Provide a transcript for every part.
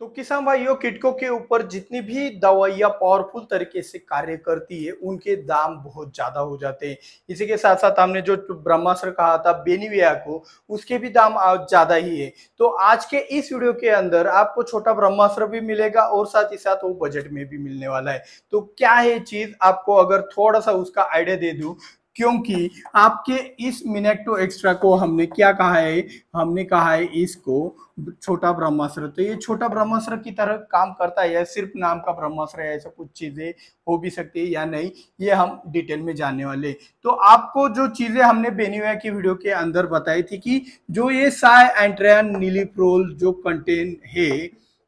तो किसान भाइयों, किटको के ऊपर जितनी भी दवाइयाँ पावरफुल तरीके से कार्य करती है, उनके दाम बहुत ज़्यादा हो जाते हैं। इसी के साथ साथ हमने जो ब्रह्मास्त्र कहा था, बेनिविया को, उसके भी दाम ज़्यादा ही है। तो आज के इस वीडियो के अंदर आपको छोटा ब्रह्मास्त्र भी मिलेगा और साथ ही साथ वो बजट में भी मिलने वाला है। तो क्या है चीज़? आपको अगर थोड़ा सा उसका आइडिया दे दूँ क्योंकि आपके इस मिनेक्टो एक्स्ट्रा को हमने क्या कहा है? हमने कहा है इसको छोटा ब्रह्मास्त्र। तो ये छोटा ब्रह्मास्त्र की तरह काम करता है या सिर्फ़ नाम का ब्रह्मास्त्र है ऐसा कुछ चीज़ें हो भी सकती है या नहीं, ये हम डिटेल में जानने वाले तो आपको जो चीज़ें हमने बेनिवा की वीडियो के अंदर बताई थी कि जो ये साय एंट्रियन नीलीप्रोल जो कंटेन है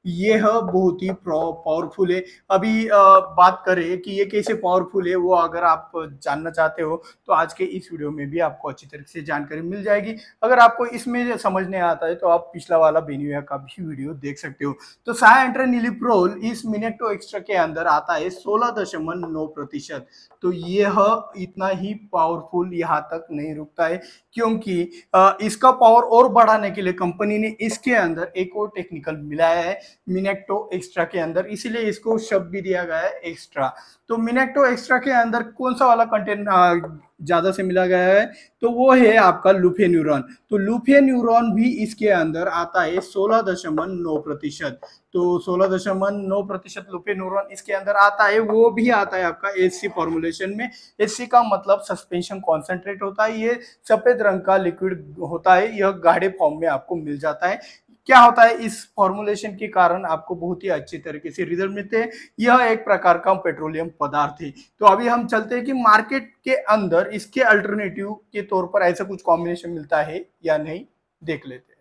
यह बहुत ही पावरफुल है। अभी बात करें कि ये कैसे पावरफुल है, वो अगर आप जानना चाहते हो तो आज के इस वीडियो में भी आपको अच्छी तरीके से जानकारी मिल जाएगी। अगर आपको इसमें समझ नहीं आता है तो आप पिछला वाला बेनिया का भी वीडियो देख सकते हो। तो साया एंट्रेनिलिप्रोल इस मिनेटो एक्स्ट्रा के अंदर आता है सोलह दशमलव नौ प्रतिशत। तो यह इतना ही पावरफुल यहाँ तक नहीं रुकता है, क्योंकि इसका पावर और बढ़ाने के लिए कंपनी ने इसके अंदर एक और टेक्निकल मिलाया है मिनेक्टो एक्स्ट्रा के अंदर, इसीलिए इसको शब्द भी दिया गया है एक्स्ट्रा। तो मिनेक्टो एक्स्ट्रा के अंदर कौन सा वाला कंटेंट ज़्यादा से मिला गया है? तो वो है आपका लुफे न्यूरॉन। तो लुफे न्यूरॉन भी इसके अंदर आता है सोलह दशमलव नौ प्रतिशत। तो सोलह दशमलव नौ प्रतिशत लुफे न्यूरॉन इसके अंदर आता है, वो भी आता है आपका एस फॉर्मुलेशन में। एस का मतलब सस्पेंशन कॉन्सेंट्रेट होता है, ये सफ़ेद रंग का लिक्विड होता है, यह गाढ़े फॉर्म में आपको मिल जाता है। क्या होता है, इस फॉर्मुलेशन के कारण आपको बहुत ही अच्छी तरीके से रिज़ल्ट मिलते हैं। यह एक प्रकार का पेट्रोलियम पदार्थ है। तो अभी हम चलते हैं कि मार्केट के अंदर इसके अल्टरनेटिव के तौर पर ऐसा कुछ कॉम्बिनेशन मिलता है या नहीं, देख लेते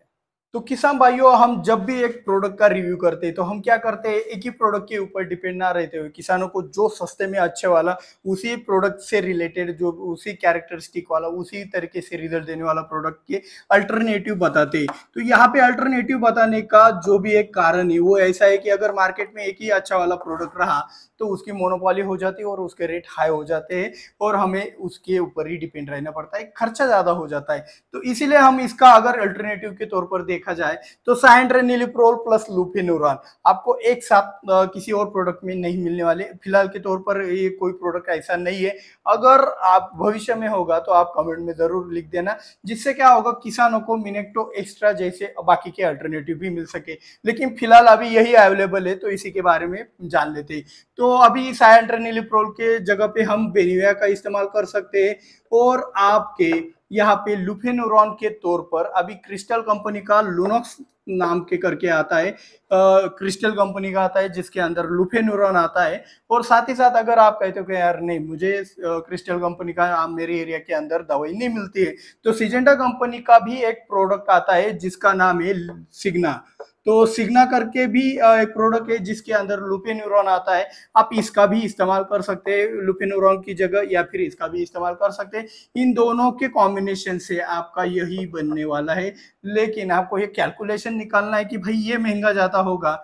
तो किसान भाइयों, हम जब भी एक प्रोडक्ट का रिव्यू करते हैं तो हम क्या करते हैं? एक ही प्रोडक्ट के ऊपर डिपेंड ना रहते हुए, किसानों को जो सस्ते में अच्छे वाला, उसी प्रोडक्ट से रिलेटेड जो, उसी कैरेक्टरिस्टिक वाला, उसी तरीके से रिज़ल्ट देने वाला प्रोडक्ट के अल्टरनेटिव बताते हैं। तो यहाँ पे अल्टरनेटिव बताने का जो भी एक कारण है, वो ऐसा है कि अगर मार्केट में एक ही अच्छा वाला प्रोडक्ट रहा तो उसकी मोनोपॉली हो जाती है और उसके रेट हाई हो जाते हैं और हमें उसके ऊपर ही डिपेंड रहना पड़ता है, खर्चा ज़्यादा हो जाता है। तो इसीलिए हम इसका अगर अल्टरनेटिव के तौर पर देखा जाए तो साइंड्रेनिलिप्रोल प्लस लूफिनोरान आपको एक साथ किसी और प्रोडक्ट में नहीं मिलने वाले। फ़िलहाल के तौर पर ये कोई प्रोडक्ट ऐसा नहीं है। अगर आप भविष्य में होगा तो आप कमेंट में ज़रूर लिख देना, जिससे क्या होगा, किसानों को मिनेक्टो एक्स्ट्रा जैसे बाकी के अल्टरनेटिव भी मिल सके। लेकिन फ़िलहाल अभी यही अवेलेबल है तो इसी के बारे में जान लेते तो अभी सायंट्रेनिलिप्रोल के जगह पे हम बेनिविया का इस्तेमाल कर सकते हैं और आपके यहाँ पे लुफेनोरॉन के तौर पर अभी क्रिस्टल कंपनी का लुनोक्स नाम के करके आता है क्रिस्टल कंपनी का आता है, जिसके अंदर लुफेनोरॉन आता है। और साथ ही साथ अगर आप कहते हो कि यार नहीं, मुझे क्रिस्टल कंपनी का मेरे एरिया के अंदर दवाई नहीं मिलती है तो सिजेंडा कंपनी का भी एक प्रोडक्ट आता है, जिसका नाम है सिग्ना। तो सिग्ना करके भी एक प्रोडक्ट है जिसके अंदर लुपिन्यूरॉन आता है। आप इसका भी इस्तेमाल कर सकते हैं लुपिन्यूरॉन की जगह, या फिर इसका भी इस्तेमाल कर सकते हैं। इन दोनों के कॉम्बिनेशन से आपका यही बनने वाला है। लेकिन आपको ये कैलकुलेशन निकालना है कि भाई ये महँगा जाता होगा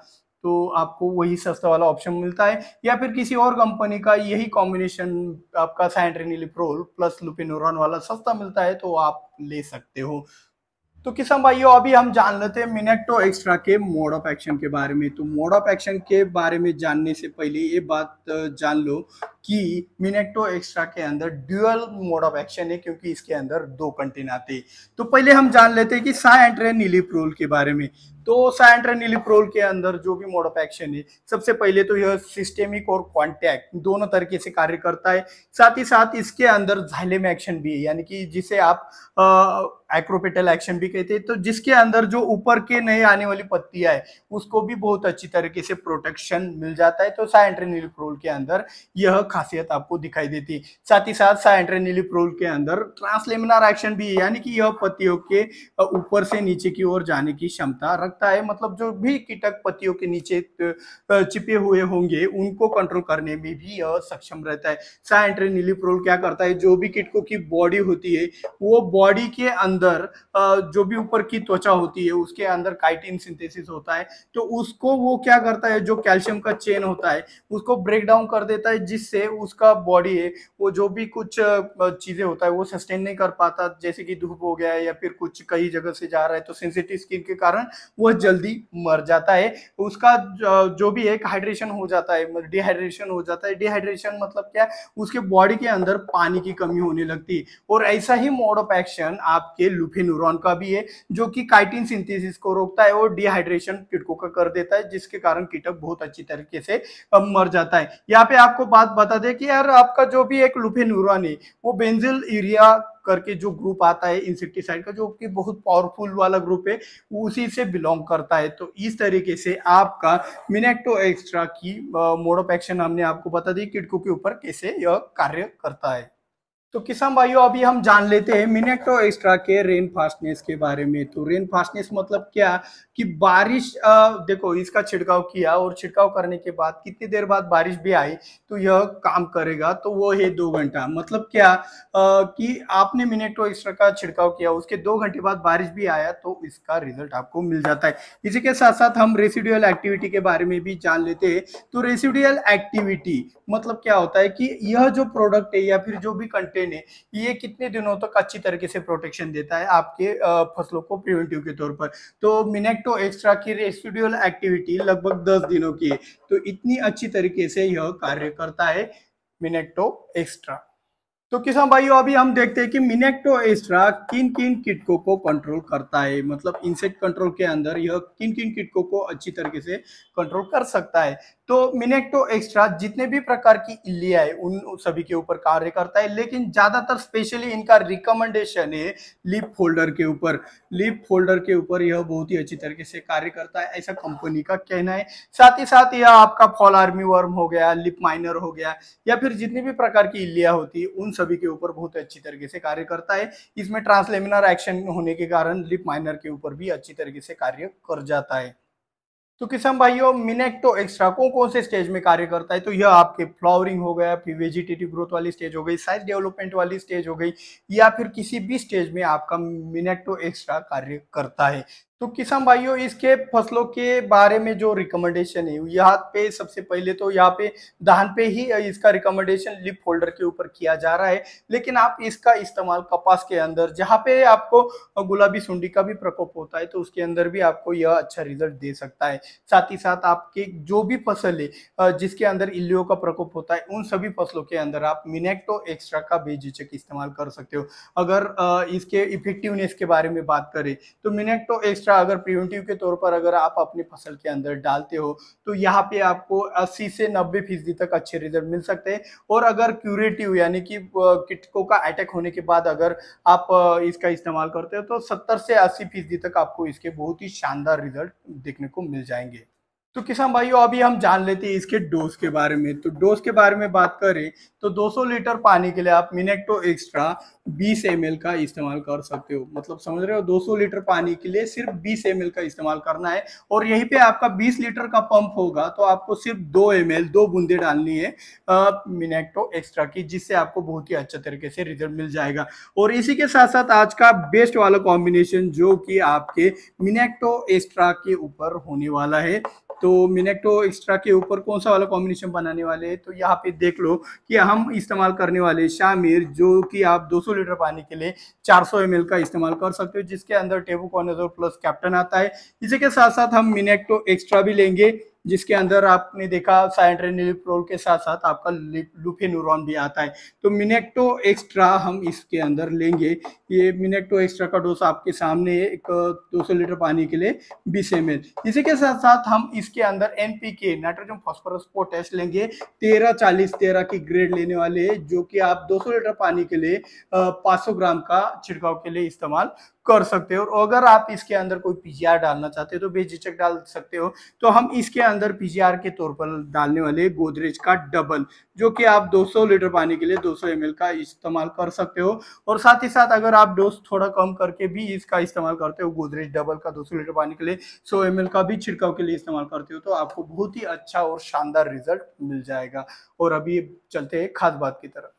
तो आपको वही सस्ता वाला ऑप्शन मिलता है। या फिर किसी और कंपनी का यही कॉम्बिनेशन आपका साइंट्रेनिलिप्रोल प्लस लुपिनोरॉन वाला सस्ता मिलता है तो आप ले सकते हो। तो किसान भाइयों, अभी हम जान लेते हैं मिनेटो एक्स्ट्रा के मोड ऑफ़ एक्शन के बारे में। तो मोड ऑफ़ एक्शन के बारे में जानने से पहले ये बात जान लो कि मिनेटो एक्स्ट्रा के अंदर ड्यूअल मोड ऑफ़ एक्शन है क्योंकि इसके अंदर दो कंटेन आते हैं। तो पहले हम जान लेते हैं कि सा एंट्रे रोल के बारे में। तो सा एंट्रे के अंदर जो भी मोड ऑफ़ एक्शन है, सबसे पहले तो यह सिस्टेमिक और क्वांटैक्ट दोनों तरीके से कार्य करता है। साथ ही साथ इसके अंदर झाइलेम एक्शन भी है, यानी कि जिसे आप एक्रोपेटल एक्शन भी कहते हैं। तो जिसके अंदर जो ऊपर के नए आने वाली पत्तियाँ है, उसको भी बहुत अच्छी तरीके से प्रोटेक्शन मिल जाता है। तो साइंट्रेनिलिप्रोल के अंदर यह खासियत आपको दिखाई देती है। साथ ही साथ साइंट्रेनिलिप्रोल के अंदर ट्रांसलेमिनार एक्शन भी है, यानी कि यह पत्तियों के ऊपर से नीचे की ओर जाने की क्षमता रखता है मतलब जो भी कीटक पत्तियों के नीचे चिपे हुए होंगे, उनको कंट्रोल करने में भी यह सक्षम रहता है। साइंट्रेनिलिप्रोल क्या करता है? जो भी कीटकों की बॉडी होती है, वो बॉडी के अंदर जो भी ऊपर की त्वचा होती है, उसके अंदर काइटिन सिंथेसिस होता है। तो उसको वो क्या करता है? जो कैल्शियम का चेन होता है, उसको ब्रेक डाउन कर देता है, जिससे उसका बॉडी है, वो जो भी कुछ चीज़ें होता है, वो सस्टेन नहीं कर पाता। जैसे कि धूप हो गया है या फिर कुछ कई जगह से जा रहा है तो सेंसिटिव स्किन के कारण वो वह जल्दी मर जाता है। उसका जो भी एक हाइड्रेशन हो जाता है डिहाइड्रेशन हो जाता है। डिहाइड्रेशन मतलब क्या उसके बॉडी के अंदर पानी की कमी होने लगती है। और ऐसा ही मोड ऑफ़ एक्शन आपके लुफेनुरॉन का भी है, जो कि काइटिन सिंथेसिस को रोकता है और डिहाइड्रेशन कीटकों का कर देता है, जिसके कारण कीटक बहुत अच्छी तरीके से मर जाता है। यहाँ पे आपको बात बता दें कि यार आपका जो भी एक लुफेनुरॉन है, वो बेंजिल यूरिया करके जो ग्रुप आता है इंसेक्टिसाइड का, जो कि बहुत पावरफुल वाला ग्रुप है उसी से बिलोंग करता है। तो इस तरीके से आपका मिनेक्टो एक्स्ट्रा की मोड ऑफ़ एक्शन हमने आपको बता दी किडको के ऊपर कैसे यह कार्य करता है। तो किसान भाइयों अभी हम जान लेते हैं मिनेक्टो एक्स्ट्रा के रेन फास्टनेस के बारे में। तो रेन फास्टनेस मतलब क्या? कि बारिश देखो इसका छिड़काव किया और छिड़काव करने के बाद कितनी देर बाद बारिश भी आई तो यह काम करेगा तो वो है दो घंटा। मतलब क्या? आ, कि आपने मिनेक्टो एक्स्ट्रा का छिड़काव किया उसके दो घंटे बाद बारिश भी आया तो इसका रिज़ल्ट आपको मिल जाता है। इसी के साथ साथ हम रेसिडुअल एक्टिविटी के बारे में भी जान लेते हैं। तो रेसिडुअल एक्टिविटी मतलब क्या होता है कि यह जो प्रोडक्ट है या फिर जो भी कंटेंट है ये कितने दिनों तक अच्छी तरीके से प्रोटेक्शन देता है आपके फ़सलों को प्रिवेंटिव के तौर पर? तो मिनेक्टो एक्स्ट्रा की रेसिडुअल एक्टिविटी लगभग दस दिनों की है। तो इतनी अच्छी तरीके से यह कार्य करता है मिनेक्टो एक्स्ट्रा तो किसान भाइयों, अभी हम देखते हैं कि मिनेक्टो एक्स्ट्रा किन किन कीटकों को कंट्रोल करता है। मतलब इंसेक्ट कंट्रोल के अंदर यह किन किन कीटकों को अच्छी तरीके से कंट्रोल कर सकता है। तो मिनेक्टो एक्स्ट्रा जितने भी प्रकार की इलिया है, उन सभी के ऊपर कार्य करता है। लेकिन ज़्यादातर स्पेशली इनका रिकमेंडेशन है लिप फोल्डर के ऊपर। लिप फोल्डर के ऊपर यह बहुत ही अच्छी तरीके से कार्य करता है, ऐसा कंपनी का कहना है। साथ ही साथ यह आपका फॉल आर्मी वर्म हो गया लिप माइनर हो गया, या फिर जितनी भी प्रकार की इलिया होती है, उन सभी के ऊपर बहुत अच्छी तरीके से कार्य करता है। इसमें ट्रांसलेमिनर एक्शन होने के कारण लिप माइनर के ऊपर भी अच्छी तरीके से कार्य कर जाता है। तो किसान भाइयों, मिनेक्टो एक्स्ट्रा कौन कौन से स्टेज में कार्य करता है? तो यह आपके फ्लावरिंग हो गया, फिर वेजिटेटिव ग्रोथ वाली स्टेज हो गई साइज़ डेवलपमेंट वाली स्टेज हो गई, या फिर किसी भी स्टेज में आपका मिनेक्टो एक्स्ट्रा कार्य करता है। तो किसान भाइयों, इसके फ़सलों के बारे में जो रिकमेंडेशन है, यहाँ पे सबसे पहले तो यहाँ पे धान पे ही इसका रिकमेंडेशन लिप होल्डर के ऊपर किया जा रहा है। लेकिन आप इसका इस्तेमाल कपास के अंदर, जहाँ पे आपको गुलाबी सुंडी का भी प्रकोप होता है तो उसके अंदर भी आपको यह अच्छा रिज़ल्ट दे सकता है। साथ ही साथ आपके जो भी फ़सल है जिसके अंदर इल्लियों का प्रकोप होता है, उन सभी फ़सलों के अंदर आप मिनेक्टो एक्स्ट्रा का बेझिझक इस्तेमाल कर सकते हो। अगर इसके इफेक्टिवनेस के बारे में बात करें तो मिनेक्टो एक्स्ट्रा एक्स्ट्रा अगर प्रिवेंटिव के तौर पर अगर आप अपनी फ़सल के अंदर डालते हो तो यहाँ पे आपको 80 से 90 फ़ीसदी तक अच्छे रिज़ल्ट मिल सकते हैं। और अगर क्यूरेटिव, यानी कि किटकों का अटैक होने के बाद अगर आप इसका इस्तेमाल करते हो तो 70 से 80 फ़ीसदी तक आपको इसके बहुत ही शानदार रिज़ल्ट देखने को मिल जाएँगे। तो किसान भाइयों, अभी हम जान लेते हैं इसके डोज के बारे में। तो डोज के बारे में बात करें तो 200 लीटर पानी के लिए आप मिनेक्टो एक्स्ट्रा 20 एम का इस्तेमाल कर सकते हो। मतलब समझ रहे हो 200 लीटर पानी के लिए सिर्फ़ 20 एम का इस्तेमाल करना है और यहीं पे आपका 20 लीटर का पंप होगा तो आपको सिर्फ़ 2 एम दो बूंदे डालनी है मिनेक्टो एक्स्ट्रा की, जिससे आपको बहुत ही अच्छा तरीके से रिज़ल्ट मिल जाएगा। और इसी के साथ साथ आज का बेस्ट वाला कॉम्बिनेशन जो कि आपके मिनेक्टो एक्स्ट्रा के ऊपर होने वाला है तो मिनेक्टो एक्स्ट्रा के ऊपर कौन सा वाला कॉम्बिनेशन बनाने वाले हैं? तो यहाँ पे देख लो कि हम इस्तेमाल करने वाले शामिर, जो कि आप 200 लीटर पानी के लिए 400 सौ का इस्तेमाल कर सकते हो, जिसके अंदर टेबू कॉर्नेजोर प्लस कैप्टन आता है। इसी के साथ साथ हम मिनेक्टो एक्स्ट्रा भी लेंगे। जिसके अंदर आपने देखा साइट्रेनिलिप्रोल के साथ साथ आपका लुफेनुरॉन भी आता है। तो मिनेक्टो एक्स्ट्रा हम इसके अंदर लेंगे। ये मिनेक्टो एक्स्ट्रा का डोज आपके सामने एक 200 लीटर पानी के लिए 20 एम इसी के साथ साथ हम इसके अंदर एनपीके नाइट्रोजन फॉस्फोरस पोटेश लेंगे। तेरह चालीस, तेरह की ग्रेड लेने वाले जो कि आप 200 लीटर पानी के लिए 500 ग्राम का छिड़काव के लिए इस्तेमाल कर सकते हो। और अगर आप इसके अंदर कोई पीजीआर डालना चाहते हो तो बेझिझक डाल सकते हो। तो हम इसके अंदर पीजीआर के तौर पर डालने वाले गोदरेज का डबल, जो कि आप 200 लीटर पानी के लिए 200 एम का इस्तेमाल कर सकते हो। और साथ ही साथ अगर आप डोज थोड़ा कम करके भी इसका इस्तेमाल करते हो, गोदरेज डबल का 200 लीटर पानी के लिए 100 एम का भी छिड़काव के लिए इस्तेमाल करते हो तो आपको बहुत ही अच्छा और शानदार रिज़ल्ट मिल जाएगा। और अभी चलते हैं खास बात की तरफ़।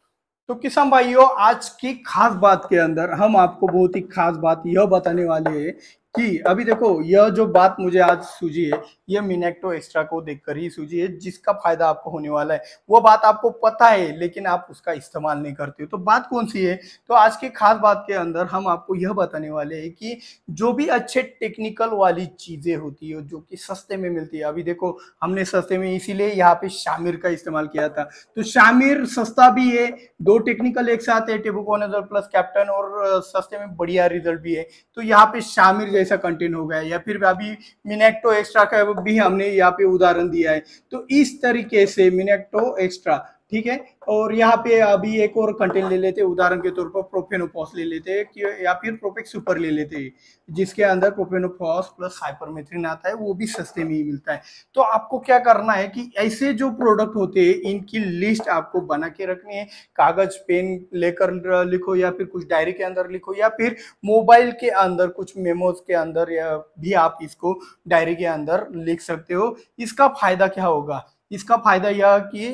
तो किसान भाइयों, आज की खास बात के अंदर हम आपको बहुत ही खास बात यह बताने वाले हैं कि अभी देखो, यह जो बात मुझे आज सूझी है, यह मिनेक्टो एक्स्ट्रा को देखकर ही सूझी है, जिसका फ़ायदा आपको होने वाला है। वो बात आपको पता है, लेकिन आप उसका इस्तेमाल नहीं करते हो। तो बात कौन सी है? तो आज के खास बात के अंदर हम आपको यह बताने वाले हैं कि जो भी अच्छे टेक्निकल वाली चीज़ें होती है, जो कि सस्ते में मिलती है। अभी देखो, हमने सस्ते में इसीलिए यहाँ पे शामिर का इस्तेमाल किया था। तो शामिर सस्ता भी है, दो टेक्निकल एक साथ है टेबुकोनेजल प्लस कैप्टन और सस्ते में बढ़िया रिज़ल्ट भी है। तो यहाँ पे शामिर जैसा कंटेंट हो गया या फिर अभी मिनेक्टो एक्स्ट्रा का भी हमने यहाँ पे उदाहरण दिया है। तो इस तरीके से मिनेक्टो एक्स्ट्रा ठीक है? और यहाँ पे अभी एक और कंटेंट ले लेते हैं। उदाहरण के तौर पर प्रोफेनोफॉस ले लेते हैं कि या फिर प्रोपेक्स सुपर ले लेते हैं, जिसके अंदर प्रोफेनोफॉस प्लस हाइपरमेथ्रिन आता है, वो भी सस्ते में ही मिलता है। तो आपको क्या करना है कि ऐसे जो प्रोडक्ट होते हैं, इनकी लिस्ट आपको बना के रखनी है। कागज़ पेन लेकर लिखो या फिर कुछ डायरी के अंदर लिखो या फिर मोबाइल के अंदर, कुछ मेमोज के अंदर भी आप इसको डायरी के अंदर लिख सकते हो। इसका फ़ायदा क्या होगा? इसका फ़ायदा यह कि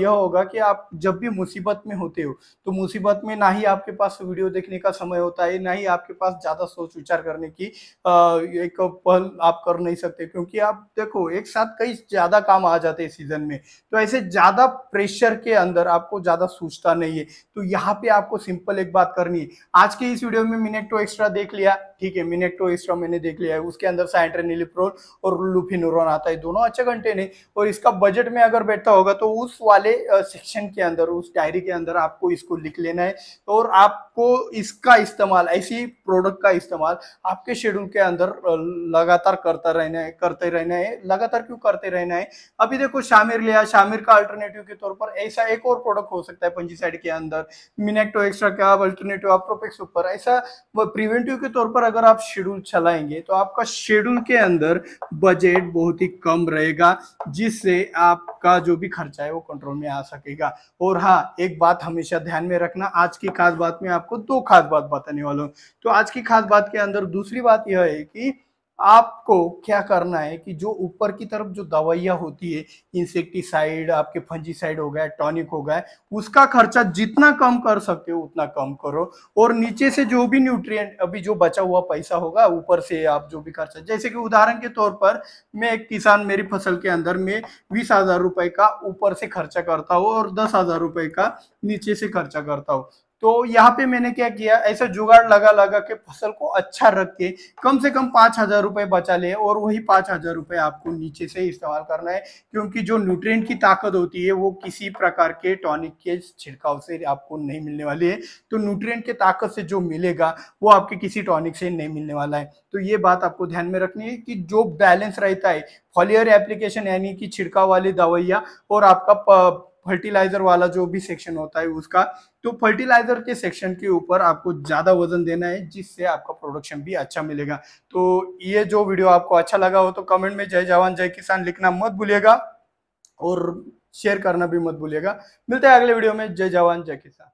यह होगा कि आप जब भी मुसीबत में होते हो तो मुसीबत में ना ही आपके पास वीडियो देखने का समय होता है, ना ही आपके पास ज़्यादा सोच विचार करने की एक पहल आप कर नहीं सकते। क्योंकि आप देखो, एक साथ कई ज़्यादा काम आ जाते हैं सीज़न में तो ऐसे ज़्यादा प्रेशर के अंदर आपको ज़्यादा सोचता नहीं है। तो यहाँ पे आपको सिंपल एक बात करनी है। आज के इस वीडियो में मिनेक्टो एक्स्ट्रा देख लिया, ठीक है, मिनेक्टो एक्स्ट्रा मैंने देख लिया है। उसके अंदर साइंट्रेनिलिप्रोल और लुफिनोरॉन आता है, दोनों अच्छे कंटेन है और इसका बजट में अगर बैठता होगा तो उस वाले सेक्शन के अंदर, उस डायरी के अंदर आपको इसको लिख लेना है और आपको इसका इस्तेमाल, ऐसी प्रोडक्ट का इस्तेमाल आपके शेड्यूल के अंदर लगातार करता रहना है, करते रहना है। लगातार क्यों करते रहना है? अभी देखो शामिर लिया, शामिर का अल्टरनेटिव के तौर पर ऐसा एक और प्रोडक्ट हो सकता है पंजीसाइड के अंदर। मिनेक्टो एक्स्ट्रा का अल्टरनेटिव अप्रोपेक्स ऊपर। ऐसा प्रिवेंटिव के तौर पर अगर आप शेड्यूल चलाएँगे तो आपका शेड्यूल के अंदर बजट बहुत ही कम रहेगा, जिससे आपका जो भी खर्चा है वो कंट्रोल में आ सकेगा। और हाँ एक बात हमेशा ध्यान में रखना, आज की खास बात में आपको दो खास बात बताने वाला हूँ। तो आज की खास बात के अंदर दूसरी बात यह है कि आपको क्या करना है कि जो ऊपर की तरफ़ जो दवाइयाँ होती है इंसेक्टिसाइड आपके फंजीसाइड हो गया टॉनिक हो गया, उसका खर्चा जितना कम कर सकते हो, उतना कम करो। और नीचे से जो भी न्यूट्रिएंट अभी जो बचा हुआ पैसा होगा, ऊपर से आप जो भी खर्चा, जैसे कि उदाहरण के तौर पर मैं एक किसान, मेरी फ़सल के अंदर में बीस हज़ार रुपए का ऊपर से खर्चा करता हूँ और दस हज़ार रुपए का नीचे से खर्चा करता हूँ। तो यहाँ पे मैंने क्या किया, ऐसा जुगाड़ लगा लगा के फ़सल को अच्छा रख के कम से कम पाँच हज़ार रुपए बचा ले और वही पाँच हज़ार रुपए आपको नीचे से इस्तेमाल करना है, क्योंकि जो न्यूट्रिएंट की ताकत होती है वो किसी प्रकार के टॉनिक के छिड़काव से आपको नहीं मिलने वाली है। तो न्यूट्रिएंट के ताकत से जो मिलेगा वो आपके किसी टॉनिक से नहीं मिलने वाला है। तो ये बात आपको ध्यान में रखनी है कि जो बैलेंस रहता है फॉलियर एप्लीकेशन यानी कि छिड़काव वाली दवाइयाँ और आपका फर्टिलाइज़र वाला जो भी सेक्शन होता है उसका तो फर्टिलाइज़र के सेक्शन के ऊपर आपको ज़्यादा वज़न देना है, जिससे आपका प्रोडक्शन भी अच्छा मिलेगा। तो ये जो वीडियो आपको अच्छा लगा हो तो कमेंट में जय जवान, जय किसान लिखना मत भूलिएगा और शेयर करना भी मत भूलिएगा। मिलते हैं अगले वीडियो में। जय जवान, जय किसान।